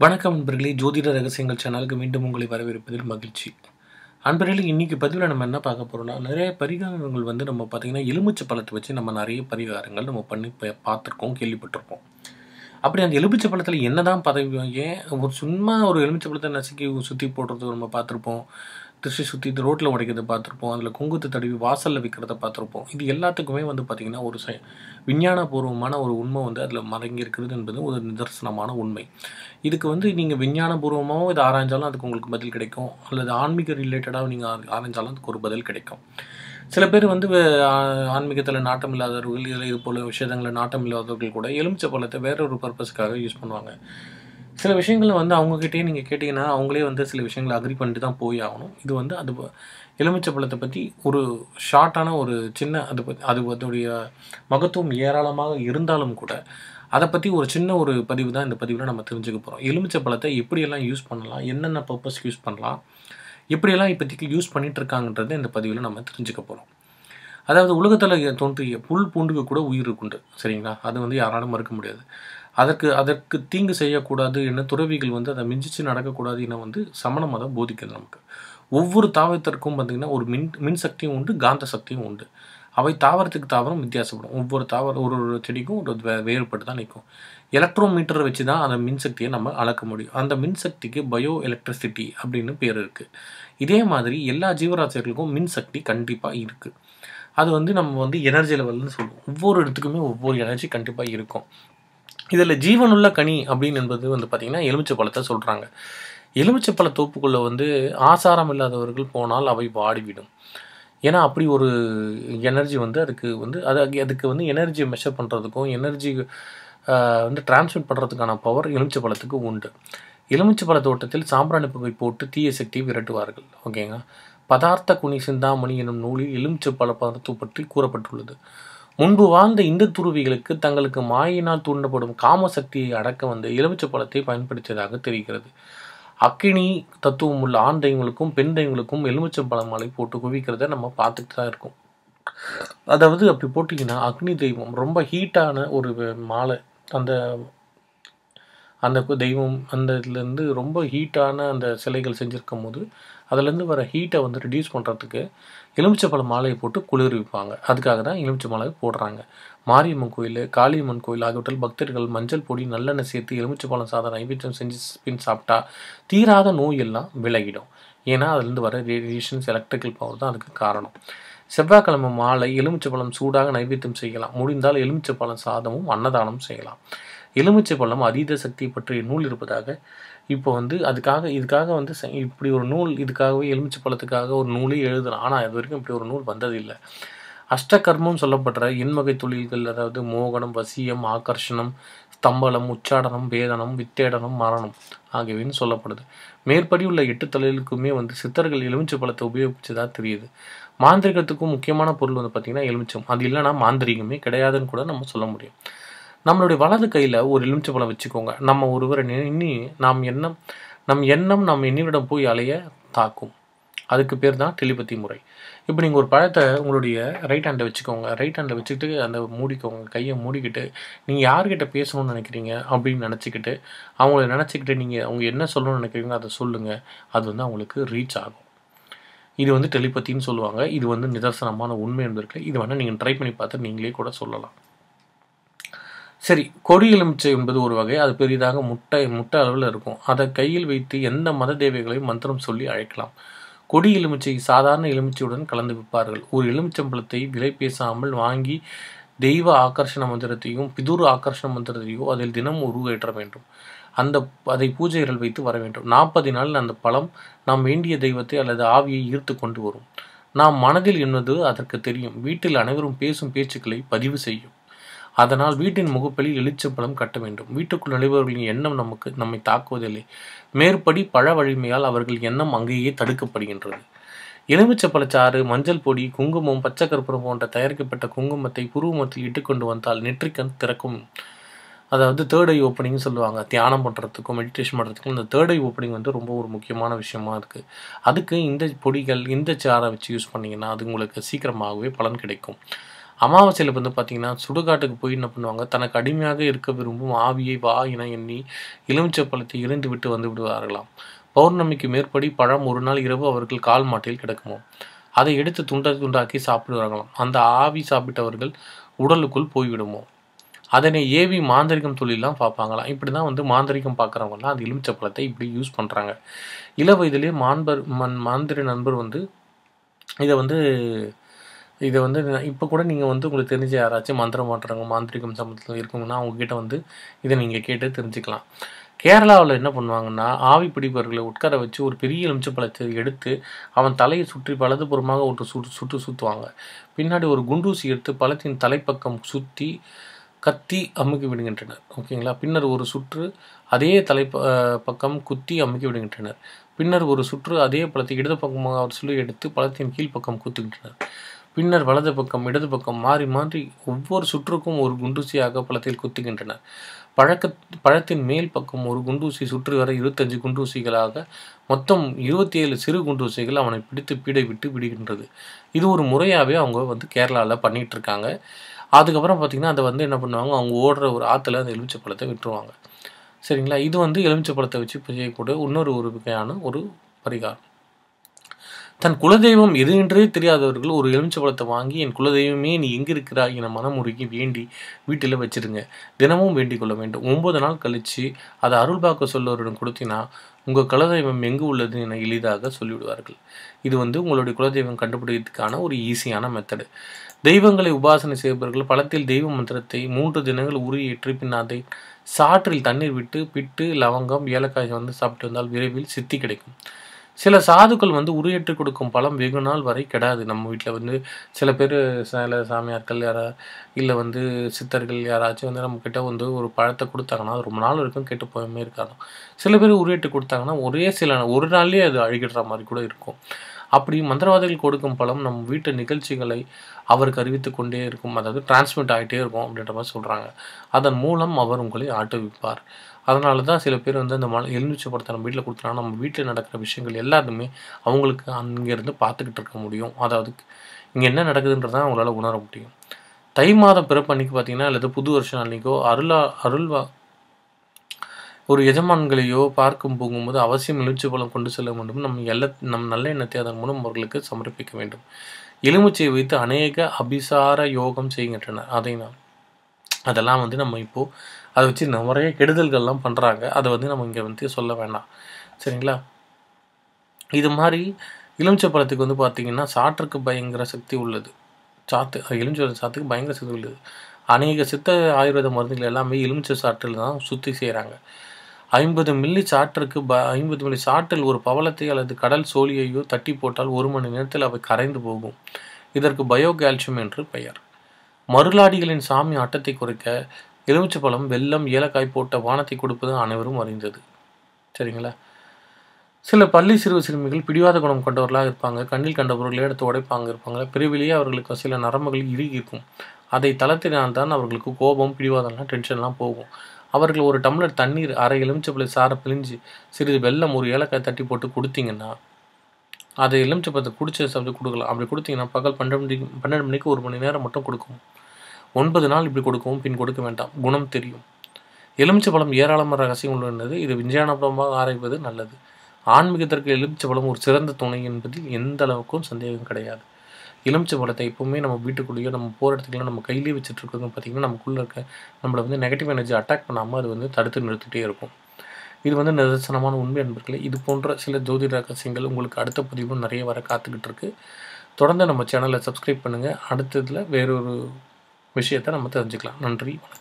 வணக்கம் நண்பர்களே ஜோதிட ரகசியங்கள் சேனலுக்கு மீண்டும் உங்களை வரவேற்பதில் மகிழ்ச்சி. அன்பர்களே இன்னைக்கு பதிவில் நம்ம என்ன பார்க்க போகிறோம்னா நிறைய பரிகாரங்கள் வந்து நம்ம பார்த்தீங்கன்னா எலுமிச்சை பழத்தை வச்சு நம்ம நிறைய பரிகாரங்கள் நம்ம பண்ணி பார்த்துருக்கோம் கேள்விப்பட்டிருக்கோம். அப்படி அந்த எலுமிச்சை பழத்தில் என்னதான் பதவி ஏன் ஒரு சும்மா ஒரு எலுமிச்சை பழத்தை நசுக்கி சுற்றி போடுறது நம்ம பார்த்துருப்போம். திருஷ்டி சுற்றி ரோட்டில் உடைக்கிறத பார்த்துருப்போம். அதில் குங்குத்து தடவி வாசலில் விற்கிறத பார்த்துருப்போம். இது எல்லாத்துக்குமே வந்து பார்த்திங்கன்னா ஒரு ச விஞ்ஞானபூர்வமான ஒரு உண்மை வந்து அதில் மறங்கி இருக்கிறது என்பது ஒரு நிதர்சனமான உண்மை. இதுக்கு வந்து நீங்கள் விஞ்ஞானபூர்வமாகவும் இதை ஆராய்ஞ்சாலும் அதுக்கு உங்களுக்கு பதில் கிடைக்கும். அல்லது ஆன்மீக ரிலேட்டடாக நீங்கள் ஆராய்ஞ்சாலும் அதுக்கு ஒரு பதில் கிடைக்கும். சில பேர் வந்து ஆன்மீகத்தில் நாட்டம் இல்லாதவர்கள் இதில் இது போல விஷயங்களில் நாட்டம் இல்லாதவர்கள் கூட எலுமிச்சை பழத்தை வேற ஒரு பர்பஸ்க்காக யூஸ் பண்ணுவாங்க. சில விஷயங்களை வந்து அவங்கக்கிட்டே நீங்கள் கேட்டிங்கன்னா அவங்களே வந்து சில விஷயங்களை அக்ரி பண்ணிட்டு தான் போய் ஆகணும். இது வந்து அது எலுமிச்சை பழத்தை பற்றி ஒரு ஷார்ட்டான ஒரு சின்ன அது அது அதோடைய மகத்துவம் ஏராளமாக இருந்தாலும் கூட அதை பற்றி ஒரு சின்ன ஒரு பதிவு தான் இந்த பதிவில் நம்ம தெரிஞ்சுக்க போகிறோம் எலுமிச்சை பழத்தை எப்படியெல்லாம் யூஸ் பண்ணலாம் என்னென்ன பர்பஸ்க்கு யூஸ் பண்ணலாம் எப்படியெல்லாம் இப்போதைக்கு யூஸ் பண்ணிகிட்டு இருக்காங்கன்றதை இந்த பதிவில் நம்ம தெரிஞ்சுக்க போகிறோம் அதாவது உலகத்தில் தோன்றிய புல் பூண்டுக்கு கூட உயிர் இருக்குண்டு சரிங்களா? அது வந்து யாராலும் மறுக்க முடியாது. அதற்கு அதற்கு தீங்கு செய்யக்கூடாது என்ன துறவிகள் வந்து அதை மிஞ்சிச்சு நடக்கக்கூடாது என வந்து சமண மதம் போதிக்குது நமக்கு. ஒவ்வொரு தாவரத்திற்கும் பார்த்திங்கன்னா ஒரு மின் மின்சக்தியும் உண்டு காந்த சக்தியும் உண்டு. அவை தாவரத்துக்கு தாவரம் வித்தியாசப்படும். ஒவ்வொரு தாவரம் ஒரு ஒரு செடிக்கும் ஒரு வே வேறுபட்டு தான் நிற்கும். எலக்ட்ரோமீட்டரை வச்சு தான் அந்த மின்சக்தியை நம்ம அளக்க முடியும். அந்த மின்சக்திக்கு பயோ எலக்ட்ரிசிட்டி அப்படின்னு பேர் இருக்குது இதே மாதிரி எல்லா ஜீவராசிகளுக்கும் மின்சக்தி கண்டிப்பாக இருக்குது அது வந்து நம்ம வந்து எனர்ஜி லெவல்னு சொல்லுவோம். ஒவ்வொரு இடத்துக்குமே ஒவ்வொரு எனர்ஜி கண்டிப்பாக இருக்கும். இதில் ஜீவனுள்ள கனி அப்படின்னு என்பது வந்து பார்த்திங்கன்னா எலுமிச்சை பழத்தை சொல்கிறாங்க எலுமிச்சை பழ தோப்புக்குள்ளே வந்து ஆசாரம் இல்லாதவர்கள் போனால் அவை வாடிவிடும். ஏன்னா அப்படி ஒரு எனர்ஜி வந்து அதுக்கு வந்து அது அதுக்கு வந்து எனர்ஜியை மெஷர் பண்ணுறதுக்கும் எனர்ஜி வந்து டிரான்ஸ்மிட் பண்ணுறதுக்கான பவர் எலுமிச்சை பழத்துக்கு உண்டு. எலுமிச்சை பழ தோட்டத்தில் சாம்பிராணி புகை போட்டு தீய சக்தி விரட்டுவார்கள். ஓகேங்க பதார்த்த குனி சிந்தாமணி எனும் நூலில் எலுமிச்சை பழ பதத்து பற்றி கூறப்பட்டுள்ளது. முன்பு வாழ்ந்த இந்து துருவிகளுக்கு தங்களுக்கு மாயினால் தூண்டப்படும் காம சக்தியை அடக்க வந்து எலுமிச்சை பழத்தை பயன்படுத்தியதாக தெரிகிறது. அக்கினி தத்துவம் உள்ள ஆண் தெய்வங்களுக்கும் பெண் தெய்வங்களுக்கும் எலுமிச்சை பழம் மலை போட்டு குவிக்கிறத நம்ம பார்த்துட்டு தான் இருக்கோம். அதாவது அப்படி போட்டிங்கன்னா அக்னி தெய்வம் ரொம்ப ஹீட்டான ஒரு மாலை. அந்த அந்த கு- தெய்வம் அந்த இதுலேருந்து ரொம்ப ஹீட்டான அந்த சிலைகள் செஞ்சுருக்கும் போது அதுலேருந்து வர ஹீட்டை வந்து ரிடியூஸ் பண்ணுறதுக்கு எலுமிச்சைப்பழம் மாலையை போட்டு குளிர்விப்பாங்க. அதுக்காக தான் எலுமிச்சை மாலை போடுறாங்க. மாரியம்மன் கோயில் காளியம்மன் கோயில் ஆகியவற்றில் பக்தர்கள் மஞ்சள் பொடி நல்லெண்ணெய் சேர்த்து எலுமிச்சைப்பழம் சாதம் நைவேத்தியம் செஞ்சு பின் சாப்பிட்டா தீராத நோய் எல்லாம் விலகிடும். ஏன்னா அதுலேருந்து வர ரேடியேஷன்ஸ் எலக்ட்ரிக்கல் பவர் தான் அதுக்கு காரணம். செவ்வாய்க்கிழமை மாலை எலுமிச்சைப்பழம் சூடாக நைவேத்தியம் செய்யலாம். முடிந்தால் எலுமிச்சைப்பழம் சாதமும் அன்னதானம் செய்யலாம். எலுமிச்சை பழம் அதீத சக்தி பற்றிய நூல் இருப்பதாக இப்போ வந்து அதுக்காக இதுக்காக வந்து இப்படி ஒரு நூல் இதுக்காகவே எலுமிச்சை பழத்துக்காக ஒரு நூலே எழுதலாம் ஆனால் இது வரைக்கும் இப்படி ஒரு நூல் வந்ததில்லை. அஷ்டகர்மம் சொல்லப்படுற எண்வகை தொழில்கள் அதாவது மோகனம் வசியம் ஆகர்ஷணம் ஸ்தம்பலம் உச்சாடனம் வேதனம் வித்தேடனம் மரணம் ஆகியவைன்னு சொல்லப்படுது. மேற்படி உள்ள எட்டு தொழிலுக்குமே வந்து சித்தர்கள் எலுமிச்சை பழத்தை உபயோகிச்சதாக தெரியுது. மாந்திரிகத்துக்கும் முக்கியமான பொருள் வந்து பார்த்திங்கன்னா எலுமிச்சம். அது இல்லைன்னா மாந்திரிகமே கிடையாதுன்னு கூட நம்ம சொல்ல முடியும். நம்மளுடைய வலது கையில் ஒரு எலுமிச்சை வச்சுக்கோங்க. நம்ம ஒருவரை எண்ணி நாம் எண்ணம் நம் எண்ணம் நம் எண்ணிவிடம் போய் அலைய தாக்கும். அதுக்கு பேர் தான் டெலிபதி முறை. இப்போ நீங்கள் ஒரு பழத்தை உங்களுடைய ரைட் ஹேண்டை வச்சுக்கோங்க. ரைட் ஹேண்டை வச்சுக்கிட்டு அந்த மூடிக்கோங்க கையை மூடிக்கிட்டு நீங்கள் யார்கிட்ட பேசணும்னு நினைக்கிறீங்க அப்படின்னு நினச்சிக்கிட்டு அவங்கள நினச்சிக்கிட்டு நீங்கள் அவங்க என்ன சொல்லணும்னு நினைக்கிறீங்களோ அதை சொல்லுங்கள் அது வந்து அவங்களுக்கு ரீச் ஆகும். இது வந்து டெலிபத்தின்னு சொல்லுவாங்க. இது வந்து நிதர்சனமான உண்மை என்பதற்கு இது வேணால் நீங்கள் ட்ரை பண்ணி பார்த்து நீங்களே கூட சொல்லலாம். சரி கொடி எலுமிச்சை என்பது ஒரு வகை. அது பெரிதாக முட்டை முட்டை அளவில் இருக்கும். அதை கையில் வைத்து எந்த மத தேவைகளையும் மந்திரம் சொல்லி அழைக்கலாம். கொடி எலுமிச்சை சாதாரண எலுமிச்சையுடன் கலந்து விற்பார்கள். ஒரு எலுமிச்சம்பழத்தை விலை பேசாமல் வாங்கி தெய்வ ஆகர்ஷண மந்திரத்தையும் பிதுர் ஆக்கர்ஷண மந்திரத்தையும் அதில் தினம் உருவேற்ற வேண்டும். அந்த அதை பூஜைகள் வைத்து வர வேண்டும். நாற்பது நாள் அந்த பழம் நாம் வேண்டிய தெய்வத்தை அல்லது ஆவியை ஈர்த்து கொண்டு வரும். நாம் மனதில் என்பது அதற்கு தெரியும். வீட்டில் அனைவரும் பேசும் பேச்சுக்களை பதிவு செய்யும். அதனால் வீட்டின் முகப்பில் எலுச்சப்பழம் கட்ட வேண்டும். வீட்டுக்குள் நுழைபவர்களின் எண்ணம் நமக்கு நம்மை தாக்குவதில்லை. மேற்படி பழ வலிமையால் அவர்கள் எண்ணம் அங்கேயே தடுக்கப்படுகின்றது. எலுமிச்சை பழச்சாறு மஞ்சள் பொடி குங்குமம் பச்சை கற்பூரம் போன்ற தயாரிக்கப்பட்ட குங்குமத்தை புருவமத்தில் இட்டுக்கொண்டு வந்தால் நெற்றிக்கண் திறக்கும். அதாவது தேர்ட் ஐ ஓப்பனிங்னு சொல்லுவாங்க. தியானம் பண்ணுறதுக்கும் மெடிடேஷன் பண்ணுறதுக்கும் இந்த தேர்ட் ஐ ஓப்பனிங் வந்து ரொம்ப ஒரு முக்கியமான விஷயமா இருக்குது அதுக்கு இந்த பொடிகள் இந்த சாரை வச்சு யூஸ் பண்ணிங்கன்னா அது உங்களுக்கு சீக்கிரமாகவே பலன் கிடைக்கும். அமாவாசையில் வந்து பார்த்தீங்கன்னா, சுடுகாட்டுக்கு போய் என்ன பண்ணுவாங்க, தனக்கு அடிமையாக இருக்க விரும்பும் ஆவியை வா என எண்ணி எலுமிச்சை பழத்தை எறிந்துவிட்டு வந்து விடுவார்களாம். பௌர்ணமிக்கு மேற்படி பழம் ஒரு நாள் இரவு அவர்கள் கால் மாட்டில் கிடக்குமோ அதை எடுத்து துண்டா துண்டாக்கி சாப்பிடுவார்களாம். அந்த ஆவி சாப்பிட்டவர்கள் உடலுக்குள் போய்விடுமோ அதனை ஏவி மாந்திரிகம் தொழிலாம் பார்ப்பாங்களாம். இப்படி தான் வந்து மாந்திரிகம் பார்க்குறவங்கலாம் அந்த எலுமிச்சை பழத்தை இப்படி யூஸ் பண்ணுறாங்க இள வயதிலேயே மாண்பர் மண் மாந்திர நண்பர் வந்து இதை வந்து இதை வந்து இப்போ கூட நீங்கள் வந்து உங்களுக்கு தெரிஞ்ச யாராச்சும் மந்திரம் மாற்றுறவங்க மாந்திரிகம் சம்மந்தத்துல இருக்கவங்கன்னா, அவங்கக்கிட்ட வந்து இதை நீங்கள் கேட்டு தெரிஞ்சுக்கலாம். கேரளாவில் என்ன பண்ணுவாங்கன்னா, ஆவி பிடிப்பவர்களை உட்கார வச்சு ஒரு பெரிய எலுமிச்சை பழத்தை எடுத்து, அவன் தலையை சுற்றி வலதுபுறமாக ஒரு சுற்று சுற்று சுற்றுவாங்க பின்னாடி ஒரு குண்டூசி எடுத்து பழத்தின் தலைப்பக்கம் சுற்றி கத்தி அமுக்கி விடுகின்றனர். ஓகேங்களா. பின்னர் ஒரு சுற்று அதே தலை ப பக்கம் குத்தி அமுக்கி விடுகின்றனர். பின்னர் ஒரு சுற்று அதே பழத்தை இடது பக்கமாக அவர் சொல்லி எடுத்து பழத்தின் கீழ் பக்கம் குத்துகின்றனர். பின்னர் வலது பக்கம், இடது பக்கம் மாறி மாறி ஒவ்வொரு சுற்றுக்கும் ஒரு குண்டூசியாக பழத்தில் குத்துகின்றனர். பழக்கத் பழத்தின் மேல் பக்கம் ஒரு குண்டூசி சுற்றி வர 25 குண்டூசிகளாக மொத்தம் 27 சிறு குண்டூசிகள் அவனை பிடித்து பீடை விட்டு விடுகின்றது. இது ஒரு முறையாகவே அவங்க வந்து கேரளாவில் பண்ணிகிட்டு இருக்காங்க. அதுக்கப்புறம் பார்த்திங்கன்னா அதை வந்து என்ன பண்ணுவாங்க, அவங்க ஓடுற ஒரு ஆற்றுல அந்த எலுமிச்சை பழத்தை விட்டுருவாங்க. சரிங்களா. இது வந்து எலுமிச்சை பழத்தை வச்சு செய்யக்கூடிய இன்னொரு ஒரு வகையான ஒரு பரிகாரம். தன் குலதெய்வம் எது என்றே தெரியாதவர்கள் ஒரு எலுமிச்சை பழத்தை வாங்கி, "என் குலதெய்வமே நீ எங்கே இருக்கிறாய் என மனமுருகி வேண்டி வீட்டில் வச்சிடுங்க. தினமும் வேண்டிக் கொள்ள வேண்டும். ஒன்பது நாள் கழித்து அதை அருள் பார்க்க சொல்லவரிடம் கொடுத்தினா உங்கள் குலதெய்வம் எங்கு உள்ளது என எளிதாக சொல்லிவிடுவார்கள். இது வந்து உங்களுடைய குலதெய்வம் கண்டுபிடிக்கிறதுக்கான ஒரு ஈஸியான மெத்தடு. தெய்வங்களை உபாசனை செய்பவர்கள் பழத்தில் தெய்வ மந்திரத்தை மூன்று தினங்கள் உருஏற்றி, பின் அதை சாற்றில் தண்ணீர் விட்டு, பிட்டு, லவங்கம், ஏலக்காய் வந்து சாப்பிட்டு வந்தால் விரைவில் சித்தி கிடைக்கும். சில சாதுக்கள் வந்து உருஏற்றி கொடுக்கும் பழம் வெகுநாள் வரை கிடாது நம்ம வீட்டில் வந்து சில பேர் சில சாமியார்கள் யாரா இல்லை வந்து சித்தர்கள் யாராச்சும் வந்து நம்மக்கிட்ட வந்து ஒரு பழத்தை கொடுத்தாங்கன்னா அது ரொம்ப நாள் வரைக்கும் கெட்டு போயமே இருக்காது சில பேர் உருஏற்றி கொடுத்தாங்கன்னா ஒரே சில ஒரு நாள்லேயே அது அழுகிடுற மாதிரி கூட இருக்கும். அப்படி மந்திரவாதிகள் கொடுக்கும் பழம் நம் வீட்டு நிகழ்ச்சிகளை அவருக்கு அறிவித்து கொண்டே இருக்கும். அதாவது டிரான்ஸ்மிட் ஆகிட்டே இருக்கும் அப்படின்ற மாதிரி சொல்கிறாங்க அதன் மூலம் அவர் உங்களை ஆட்டுவிப்பார். அதனால தான் சில பேர் வந்து அந்த ம எலுமிச்சை பழத்தை நம்ம வீட்டில் குடுத்தோம்னா, நம்ம வீட்டில் நடக்கிற விஷயங்கள் எல்லாருமே அவங்களுக்கு அங்கேருந்து பார்த்துக்கிட்டு இருக்க முடியும். அதாவது இங்க என்ன நடக்குதுன்றதான் அவங்களால உணர முடியும். தை மாதம் பிறப்பு அன்னைக்கு பார்த்தீங்கன்னா, அல்லது புது வருஷம் அன்னைக்கோ அருளா அருள்வா ஒரு எஜமான்களையோ பார்க்கும் போகும்போது அவசியம் எலுமிச்சை பழம் கொண்டு செல்ல வேண்டும். நம் எல்ல நம் நல்ல எண்ணத்தை அதன் மூலம் அவர்களுக்கு சமர்ப்பிக்க வேண்டும். எலுமிச்சையை வைத்து அநேக அபிசார யோகம் செய்கின்றனர். அதை நான் அதெல்லாம் வந்து நம்ம இப்போ அதை வச்சு நிறைய கெடுதல்கள்லாம் பண்றாங்க. அதை வந்து நம்ம இங்கே வந்து சொல்ல வேண்டாம். சரிங்களா. இது மாதிரி எலுமிச்சை பழத்துக்கு வந்து பார்த்தீங்கன்னா, சாற்றுக்கு பயங்கர சக்தி உள்ளது. சாத்து எலுமிச்சை சாத்துக்கு பயங்கர சக்தி உள்ளது. அநேக சித்த ஆயுர்வேத மருந்துகள் எல்லாமே எலுமிச்சை சாற்றில் தான் சுத்தி செய்கிறாங்க ஐம்பது மில்லி சாற்றுக்கு ப 50 மில்லி சாற்றில் ஒரு பவளத்தை அல்லது கடல் சோழியையோ தட்டி போட்டால் ஒரு மணி நேரத்தில் அவை கரைந்து போகும். இதற்கு பயோ கால்சியம் என்று பெயர். மருளாடிகளின் சாமி ஆட்டத்தை குறைக்க எலுமிச்சை பழம், வெல்லம், ஏலக்காய் போட்ட வானத்தை கொடுப்பது அனைவரும் அறிந்தது. சரிங்களா. சில பள்ளி சிறுவ சிறுமிகள் பிடிவாத குணம் கொண்டவர்களாக இருப்பாங்க. கண்ணில் கண்ட பொருளை எடுத்து உடைப்பாங்க இருப்பாங்க. பிரிவிலேயே அவர்களுக்கு சில நரம்புகள் இறுகி இருக்கும். அதை தளர்த்தினால் தான் அவர்களுக்கு கோபம், பிடிவாதம்லாம் டென்ஷன்லாம் போகும். அவர்கள் ஒரு டம்ளர் தண்ணீர், அரை எலுமிச்சை சாற பிழிஞ்சு, சிறிது வெல்லம், ஒரு ஏலக்காய் தட்டி போட்டு கொடுத்தீங்கன்னா அதை எலுமிச்சப்பழத்தை குடிச்ச சப்ஜெக்ட் கொடுக்கலாம் அப்படி கொடுத்தீங்கன்னா பகல் 12 மணிக்கு 12 மணிக்கு ஒரு மணி நேரம் மட்டும் கொடுக்கும் ஒன்பது நாள் இப்படி கொடுக்கவும், பின் கொடுக்க வேண்டாம். குணம் தெரியும். எலுமிச்சை பழம் ஏராளமான ரகசியம் உள்ளது. இது விஞ்ஞானபூர்வமாக ஆராய்வது நல்லது. ஆன்மீகத்திற்கு எலுமிச்சை பழம் ஒரு சிறந்த துணை என்பதில் எந்த அளவுக்கும் சந்தேகம் கிடையாது. எலுமிச்சை பழத்தை எப்பவுமே நம்ம வீட்டுக்குள்ளேயோ, நம்ம போகிற இடத்துக்குலாம் நம்ம கையிலேயே வச்சுட்டு இருக்கிறது பார்த்தீங்கன்னா, நமக்குள்ளே இருக்க நம்மளை வந்து நெகட்டிவ் எனர்ஜி அட்டாக் பண்ணாமல் அது வந்து தடுத்து நிறுத்திட்டே இருக்கும். இது வந்து நிதர்சனமான உண்மை நண்பர்களே. இது போன்ற சில ஜோதிட ரகசியங்கள் உங்களுக்கு அடுத்த பதிவும் நிறைய வர காத்துக்கிட்டு இருக்கு. தொடர்ந்து நம்ம சேனலை சப்ஸ்கிரைப் பண்ணுங்கள் அடுத்ததில் வேறொரு விஷயத்த நம்ம தெரிஞ்சுக்கலாம். நன்றி, வணக்கம்.